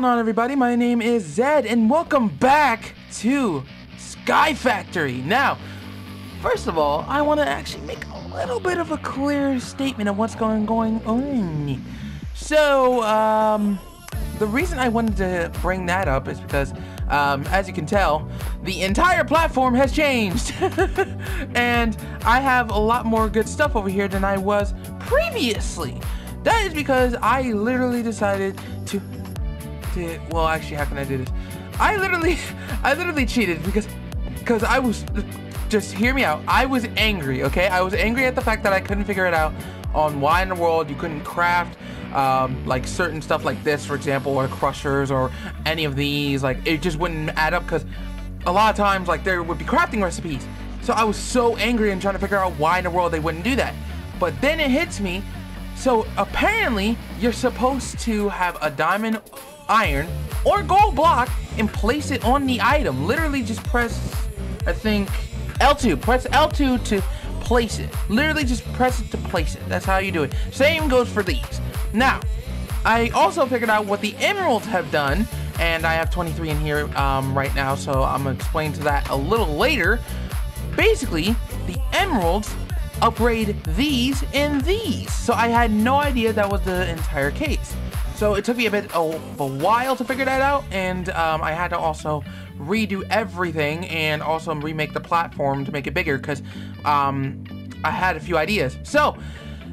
going on everybody? My name is Zedd and welcome back to Sky Factory. Now, first of all, I want to actually make a little bit of a clear statement of what's going going on. So, um, the reason I wanted to bring that up is because, um, as you can tell, the entire platform has changed. and I have a lot more good stuff over here than I was previously. That is because I literally decided to to well actually how can I do this? I literally I literally cheated because because I was just hear me out. I was angry, okay? I was angry at the fact that I couldn't figure it out on why in the world you couldn't craft um, like certain stuff like this, for example, or crushers or any of these. Like it just wouldn't add up because a lot of times like there would be crafting recipes. So I was so angry and trying to figure out why in the world they wouldn't do that. But then it hits me so apparently, you're supposed to have a diamond, iron, or gold block and place it on the item. Literally just press, I think, L2. Press L2 to place it. Literally just press it to place it. That's how you do it. Same goes for these. Now, I also figured out what the emeralds have done, and I have 23 in here um, right now, so I'm gonna explain to that a little later. Basically, the emeralds upgrade these and these. So I had no idea that was the entire case. So it took me a bit of a while to figure that out, and um, I had to also redo everything and also remake the platform to make it bigger because um, I had a few ideas. So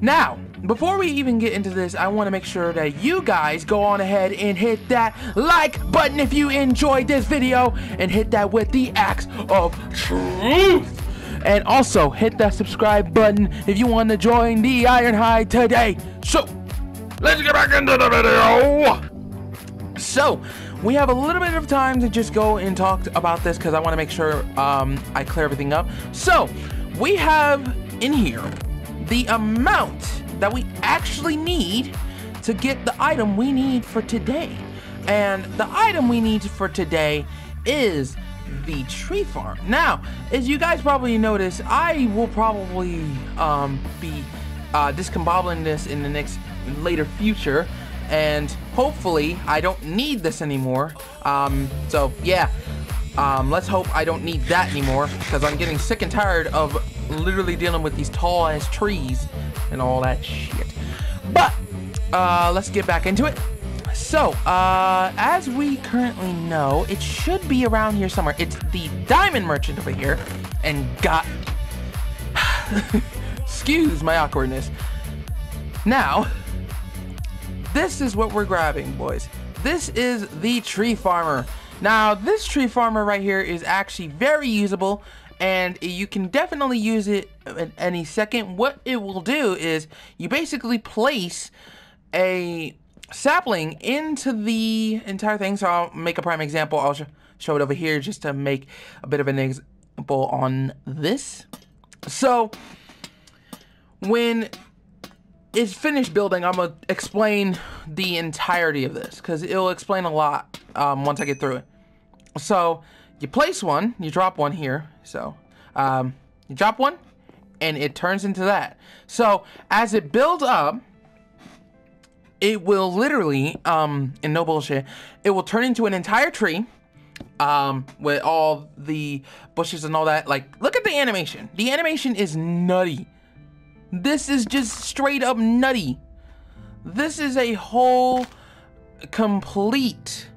now, before we even get into this, I want to make sure that you guys go on ahead and hit that like button if you enjoyed this video and hit that with the axe of truth. And also hit that subscribe button if you want to join the Ironhide today. So, let's get back into the video. So, we have a little bit of time to just go and talk about this because I want to make sure um, I clear everything up. So, we have in here the amount that we actually need to get the item we need for today. And the item we need for today is the tree farm. Now, as you guys probably noticed, I will probably um, be uh, discombobulating this in the next later future, and hopefully I don't need this anymore. Um, so yeah, um, let's hope I don't need that anymore because I'm getting sick and tired of literally dealing with these tall ass trees and all that shit. But uh, let's get back into it. So, uh, as we currently know, it should be around here somewhere. It's the diamond merchant over here. And got... Excuse my awkwardness. Now, this is what we're grabbing, boys. This is the tree farmer. Now, this tree farmer right here is actually very usable and you can definitely use it at any second. What it will do is you basically place a sapling into the entire thing. So I'll make a prime example. I'll sh show it over here just to make a bit of an example on this. So when it's finished building, I'm gonna explain the entirety of this because it'll explain a lot um, once I get through it. So you place one, you drop one here. So um, you drop one and it turns into that. So as it builds up, it will literally, um, in no bullshit, it will turn into an entire tree, um, with all the bushes and all that. Like, look at the animation. The animation is nutty. This is just straight up nutty. This is a whole complete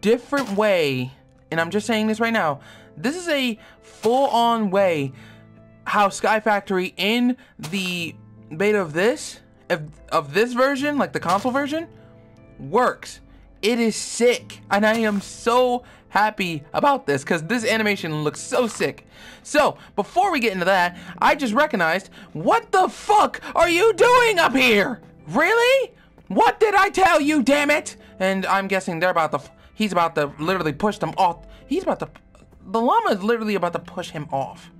different way, and I'm just saying this right now, this is a full-on way how Sky Factory in the beta of this of, of this version, like the console version, works. It is sick. And I am so happy about this because this animation looks so sick. So, before we get into that, I just recognized, what the fuck are you doing up here? Really? What did I tell you, damn it? And I'm guessing they're about to, he's about to literally push them off. He's about to, the llama is literally about to push him off.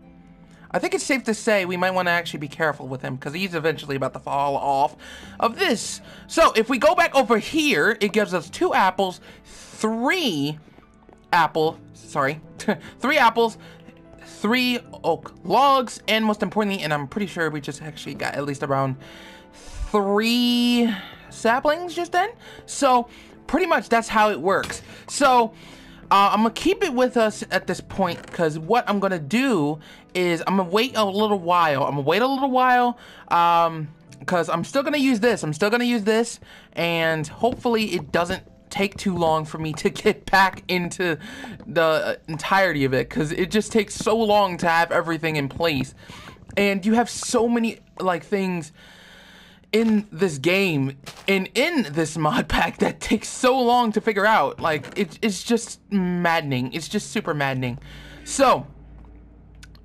I think it's safe to say we might want to actually be careful with him because he's eventually about to fall off of this. So if we go back over here, it gives us two apples, three apple, sorry, three apples, three oak logs, and most importantly, and I'm pretty sure we just actually got at least around three saplings just then. So pretty much that's how it works. So uh, I'm gonna keep it with us at this point because what I'm gonna do is I'm gonna wait a little while. I'm gonna wait a little while um, because I'm still gonna use this. I'm still gonna use this and hopefully it doesn't take too long for me to get back into the entirety of it because it just takes so long to have everything in place and you have so many like things in this game and in this mod pack that takes so long to figure out. Like, it, it's just maddening. It's just super maddening. So,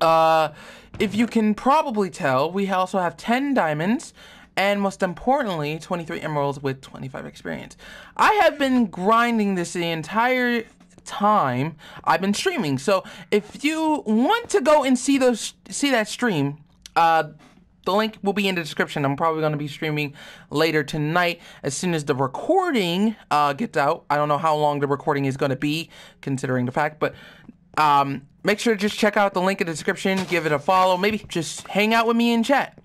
uh, if you can probably tell, we also have 10 diamonds and most importantly, 23 emeralds with 25 experience. I have been grinding this the entire time I've been streaming. So if you want to go and see those, see that stream, uh, the link will be in the description. I'm probably going to be streaming later tonight as soon as the recording uh, gets out. I don't know how long the recording is going to be, considering the fact, but um, make sure to just check out the link in the description, give it a follow, maybe just hang out with me in chat.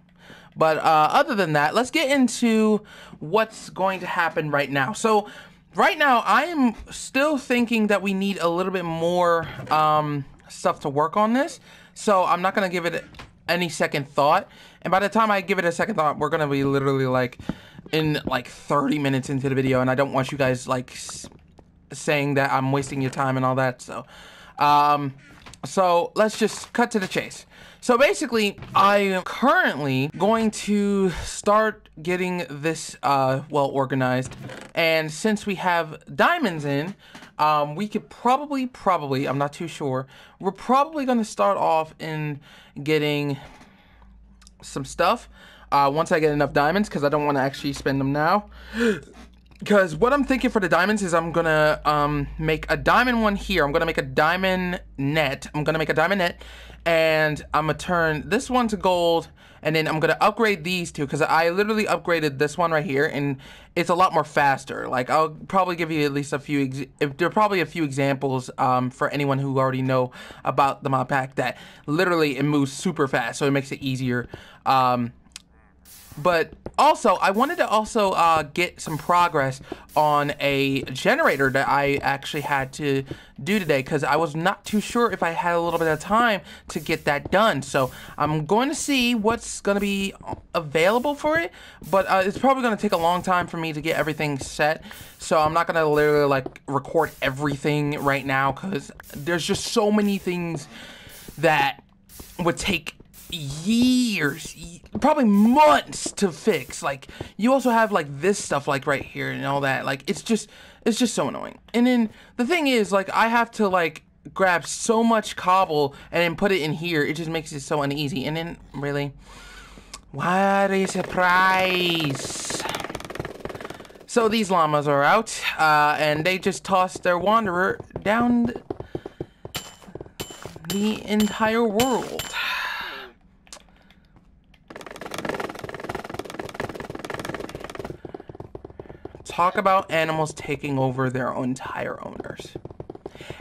But uh, other than that, let's get into what's going to happen right now. So right now, I am still thinking that we need a little bit more um, stuff to work on this. So I'm not going to give it any second thought. And by the time I give it a second thought, we're gonna be literally like in like 30 minutes into the video, and I don't want you guys like saying that I'm wasting your time and all that. So, um, so let's just cut to the chase. So basically, I am currently going to start getting this uh, well organized. And since we have diamonds in, um, we could probably, probably, I'm not too sure, we're probably going to start off in getting some stuff uh, once I get enough diamonds because I don't want to actually spend them now. Because what I'm thinking for the diamonds is I'm gonna um, make a diamond one here. I'm gonna make a diamond net. I'm gonna make a diamond net and I'm gonna turn this one to gold and then I'm gonna upgrade these two because I literally upgraded this one right here and it's a lot more faster like I'll probably give you at least a few there are probably a few examples um, for anyone who already know about the mod pack that literally it moves super fast so it makes it easier um, but also, I wanted to also uh, get some progress on a generator that I actually had to do today because I was not too sure if I had a little bit of time to get that done. So I'm going to see what's going to be available for it, but uh, it's probably going to take a long time for me to get everything set. So I'm not going to literally like record everything right now because there's just so many things that would take years, probably months to fix. Like you also have like this stuff like right here and all that. Like it's just it's just so annoying. And then the thing is like I have to like grab so much cobble and then put it in here. It just makes it so uneasy. And then really what a surprise. So these llamas are out, uh, and they just tossed their wanderer down the entire world. Talk about animals taking over their entire owners.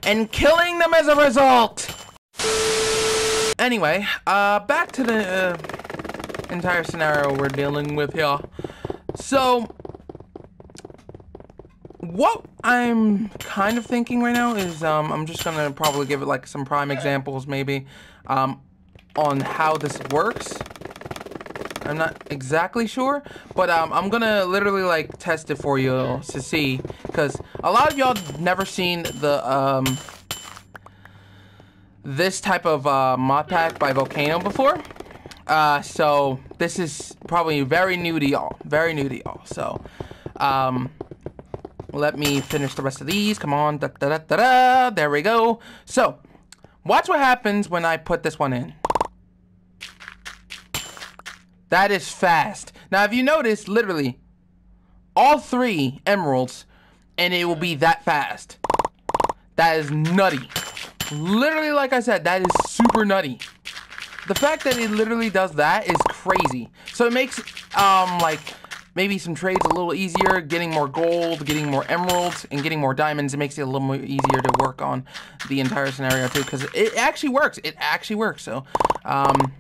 And killing them as a result! Anyway, uh, back to the uh, entire scenario we're dealing with here. So, what I'm kind of thinking right now is, um, I'm just gonna probably give it like some prime examples maybe, um, on how this works. I'm not exactly sure, but um, I'm gonna literally like test it for you to see, because a lot of y'all never seen the um this type of uh, mod pack by Volcano before. Uh, so this is probably very new to y'all, very new to y'all. So um, let me finish the rest of these. Come on, da, da, da, da, da. there we go. So watch what happens when I put this one in. That is fast. Now, if you notice, literally, all three emeralds, and it will be that fast. That is nutty. Literally, like I said, that is super nutty. The fact that it literally does that is crazy. So it makes, um, like, maybe some trades a little easier, getting more gold, getting more emeralds, and getting more diamonds. It makes it a little more easier to work on the entire scenario, too, because it actually works. It actually works. So, um,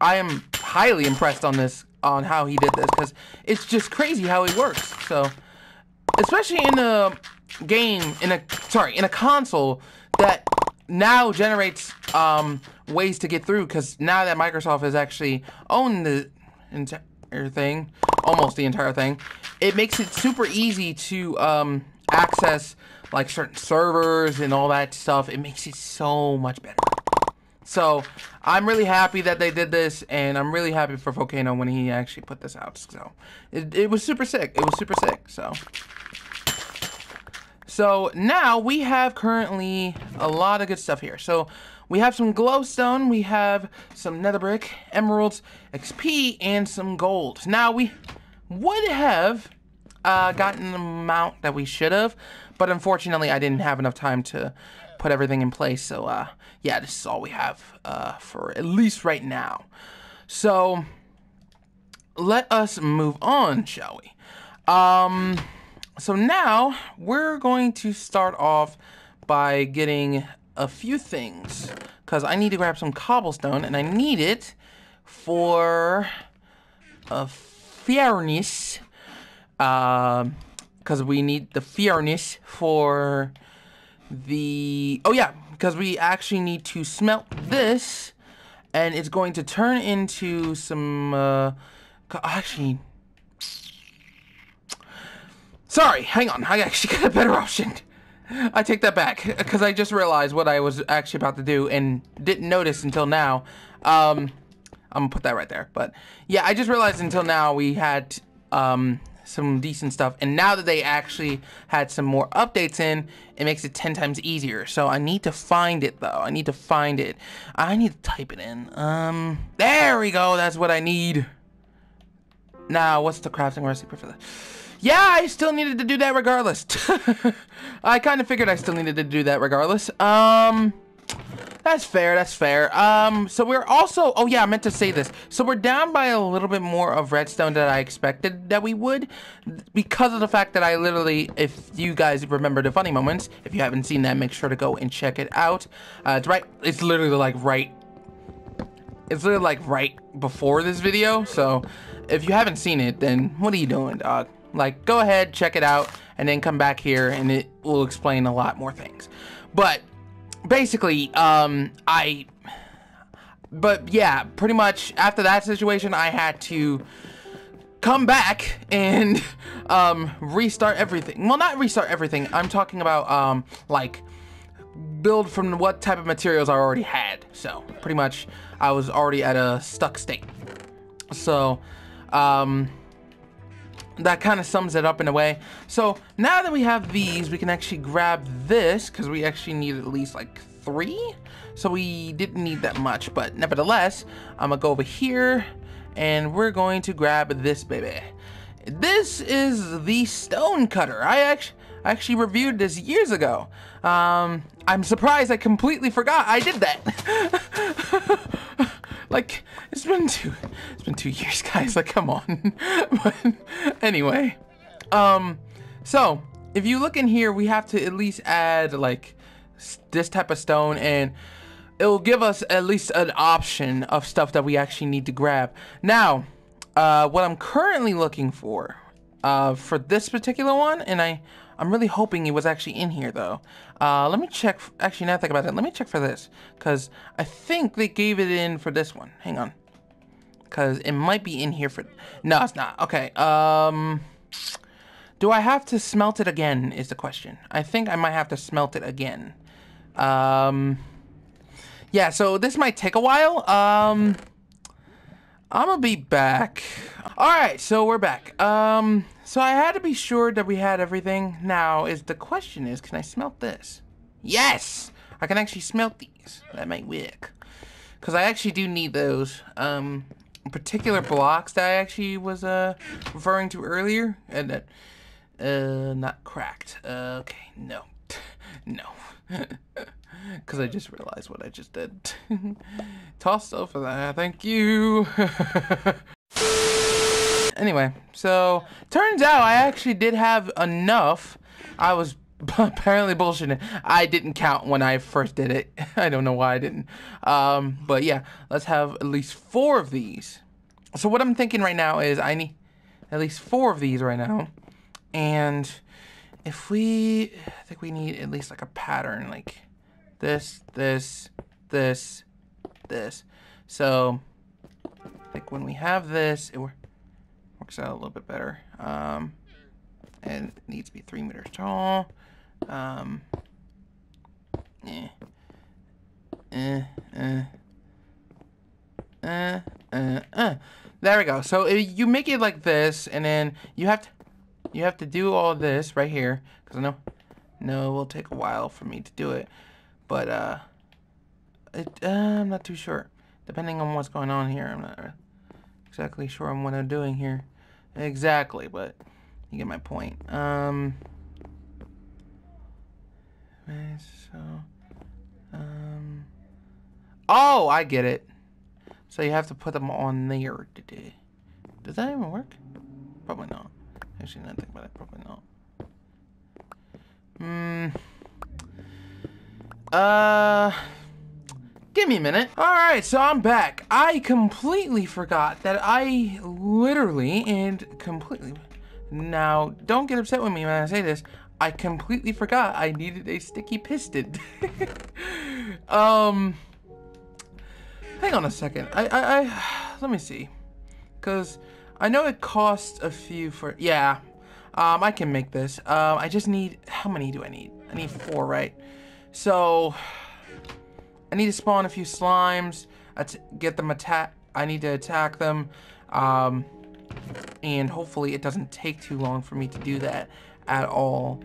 I am highly impressed on this, on how he did this, because it's just crazy how he works. So, especially in a game, in a, sorry, in a console that now generates um, ways to get through because now that Microsoft has actually owned the entire thing, almost the entire thing, it makes it super easy to um, access like certain servers and all that stuff. It makes it so much better. So I'm really happy that they did this, and I'm really happy for Volcano when he actually put this out. So it, it was super sick. It was super sick. So. So now we have currently a lot of good stuff here. So we have some glowstone, we have some nether brick, emeralds, XP, and some gold. Now we would have uh, gotten the amount that we should have, but unfortunately I didn't have enough time to put everything in place. So uh, yeah, this is all we have uh, for at least right now. So let us move on, shall we? Um, so now we're going to start off by getting a few things because I need to grab some cobblestone and I need it for a furnace because um, we need the furnace for the oh yeah because we actually need to smelt this and it's going to turn into some uh, actually Sorry, hang on. I actually got a better option. I take that back, because I just realized what I was actually about to do and didn't notice until now. Um, I'm gonna put that right there. But, yeah, I just realized until now we had, um, some decent stuff. And now that they actually had some more updates in, it makes it 10 times easier. So I need to find it, though. I need to find it. I need to type it in. Um, there we go. That's what I need. Now, what's the crafting recipe for that? Yeah, I still needed to do that regardless. I kind of figured I still needed to do that regardless. Um, that's fair, that's fair. Um, so we're also, oh yeah, I meant to say this. So we're down by a little bit more of redstone than I expected that we would. Because of the fact that I literally, if you guys remember the funny moments, if you haven't seen that, make sure to go and check it out. Uh, it's right, it's literally like right, it's literally like right before this video. So if you haven't seen it, then what are you doing, dog? Like, go ahead, check it out, and then come back here, and it will explain a lot more things. But basically, um, I. But yeah, pretty much after that situation, I had to come back and um, restart everything. Well, not restart everything. I'm talking about um, like build from what type of materials I already had. So pretty much, I was already at a stuck state. So um, that kind of sums it up in a way. So now that we have these, we can actually grab this because we actually need at least like three. So we didn't need that much, but nevertheless, I'm gonna go over here and we're going to grab this baby. This is the stone cutter. I actually actually reviewed this years ago. Um, I'm surprised I completely forgot I did that. like it's been two it's been two years guys like come on but anyway um so if you look in here we have to at least add like this type of stone and it will give us at least an option of stuff that we actually need to grab now uh what i'm currently looking for uh for this particular one and i I'm really hoping it was actually in here, though. Uh, let me check. Actually, now I think about it, let me check for this. Because I think they gave it in for this one. Hang on. Because it might be in here for... No, it's not. Okay. Um... Do I have to smelt it again, is the question. I think I might have to smelt it again. Um... Yeah, so this might take a while. Um... I'm gonna be back. Alright, so we're back. Um... So I had to be sure that we had everything. Now, is the question is, can I smelt this? Yes! I can actually smelt these. That might work. Because I actually do need those. Um, particular blocks that I actually was uh, referring to earlier. And that, uh, not cracked. Uh, okay, no. no. Because I just realized what I just did. Tossed over that. Thank you. anyway, so turns out I actually did have enough. I was apparently bullshitting. I didn't count when I first did it. I don't know why I didn't. Um, but yeah, let's have at least four of these. So what I'm thinking right now is I need at least four of these right now. And if we, I think we need at least like a pattern, like this, this, this, this. So I think when we have this, it works out a little bit better. Um, and it needs to be three meters tall. Um, eh, eh, eh, eh, eh, eh. There we go. So you make it like this, and then you have to, you have to do all this right here, because I know, no, it will take a while for me to do it, but uh, it, uh, I'm not too sure. Depending on what's going on here, I'm not exactly sure on what I'm doing here. Exactly, but you get my point. Um, so, um, oh, I get it. So you have to put them on there today. Does that even work? Probably not. Actually, not think about it. Probably not. Hmm. Uh. Give me a minute. Alright, so I'm back. I completely forgot that I literally and completely... Now, don't get upset with me when I say this. I completely forgot I needed a sticky piston. um... Hang on a second. I, I, I... Let me see. Because I know it costs a few for... Yeah. Um, I can make this. Um, I just need... How many do I need? I need four, right? So... I need to spawn a few slimes, get them attack. I need to attack them, um, and hopefully it doesn't take too long for me to do that at all.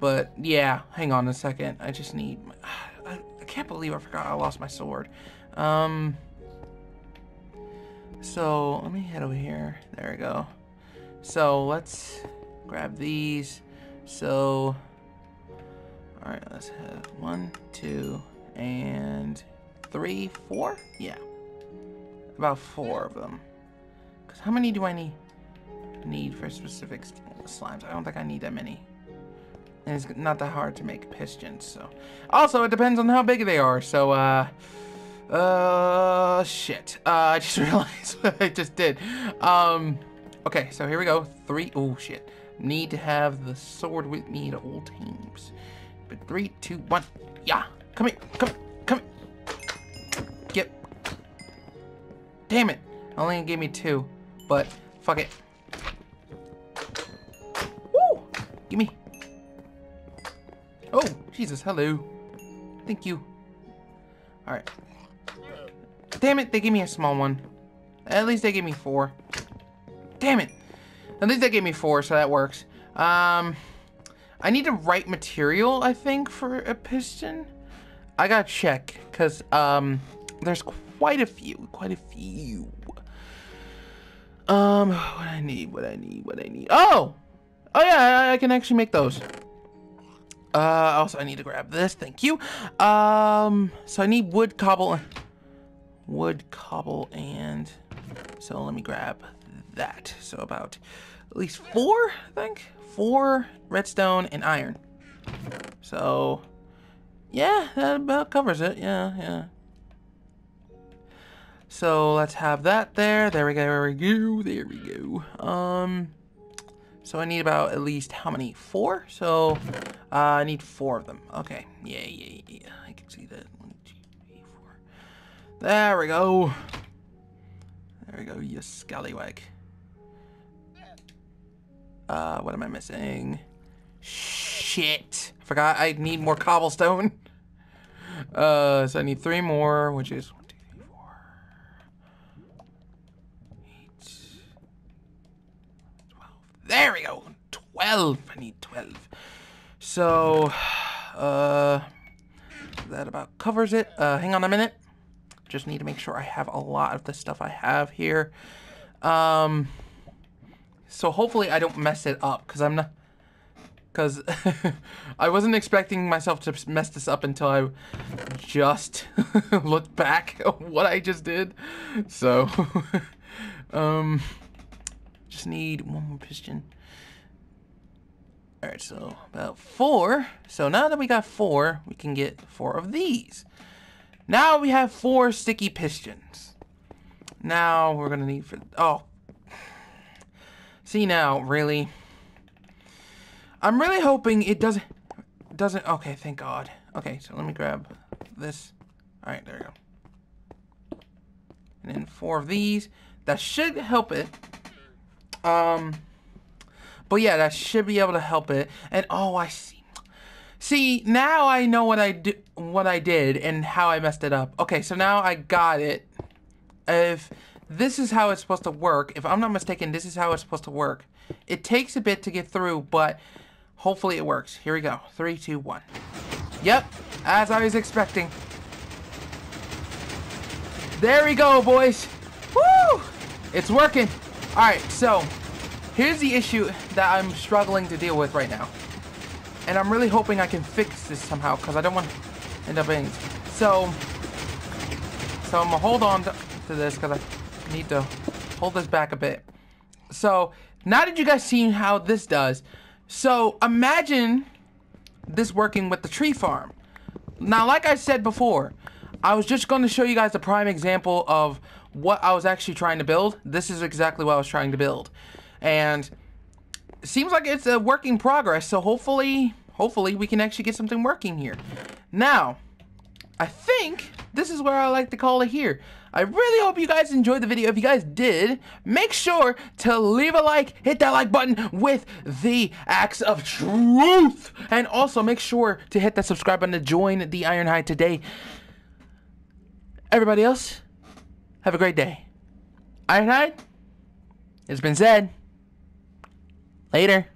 But yeah, hang on a second. I just need. I, I can't believe I forgot I lost my sword. Um. So let me head over here. There we go. So let's grab these. So. All right, let's have one, two and three, four? Yeah. About four of them. Because how many do I need need for specific slimes? I don't think I need that many. And it's not that hard to make pistons, so. Also, it depends on how big they are, so, uh... Uh, shit. Uh, I just realized what I just did. Um, okay, so here we go. Three, oh, shit. Need to have the sword with me at all times. But three, two, one, yeah. Come here. Come. Come. Get. Damn it. Only gave me two. But, fuck it. Jesus, hello. Thank you. Alright. Damn it, they gave me a small one. At least they gave me four. Damn it. At least they gave me four, so that works. Um, I need the right material, I think, for a piston. I gotta check, because, um, there's quite a few, quite a few. Um, what I need, what I need, what I need. Oh! Oh yeah, I, I can actually make those. Uh, also I need to grab this, thank you. Um, so I need wood, cobble, wood, cobble, and, so let me grab that. So about at least four, I think? Four redstone and iron. So, yeah, that about covers it. Yeah, yeah. So let's have that there. There we go. There we go. There we go. Um, so I need about at least how many? Four. So uh, I need four of them. Okay. Yeah, yeah, yeah. I can see that. One, two, three, four. There we go. There we go. You scallywag. Uh, what am I missing? Shit. I forgot I need more cobblestone. Uh, so I need three more, which is one, two, three, four, eight, 12. There we go. 12. I need 12. So, uh, that about covers it. Uh, hang on a minute. Just need to make sure I have a lot of the stuff I have here. Um, so hopefully I don't mess it up because I'm not because I wasn't expecting myself to mess this up until I just looked back at what I just did. So, um, just need one more piston. Alright, so about four. So now that we got four, we can get four of these. Now we have four sticky pistons. Now we're gonna need for, oh. See now, really? I'm really hoping it doesn't doesn't okay, thank God. Okay, so let me grab this. Alright, there we go. And then four of these. That should help it. Um but yeah, that should be able to help it. And oh I see. See, now I know what I do what I did and how I messed it up. Okay, so now I got it. If this is how it's supposed to work, if I'm not mistaken, this is how it's supposed to work. It takes a bit to get through, but Hopefully it works. Here we go. Three, two, one. Yep, as I was expecting. There we go, boys. Woo! It's working. All right, so here's the issue that I'm struggling to deal with right now. And I'm really hoping I can fix this somehow because I don't want to end up being... So, so I'm going to hold on to, to this because I need to hold this back a bit. So, now that you guys seen how this does, so imagine this working with the tree farm. Now, like I said before, I was just going to show you guys a prime example of what I was actually trying to build. This is exactly what I was trying to build. And seems like it's a working progress, so hopefully, hopefully we can actually get something working here. Now, I think this is where I like to call it here. I really hope you guys enjoyed the video. If you guys did, make sure to leave a like, hit that like button with the axe of truth. And also make sure to hit that subscribe button to join the Ironhide today. Everybody else, have a great day. Ironhide, it's been said. Later.